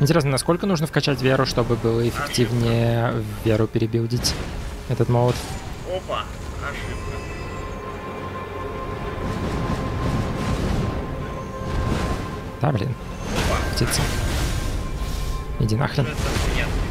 Интересно, насколько нужно вкачать веру, чтобы было эффективнее веру перебилдить этот молот? Опа, ошибка. Да, блин. Опа, Птица. Иди нахрен. это?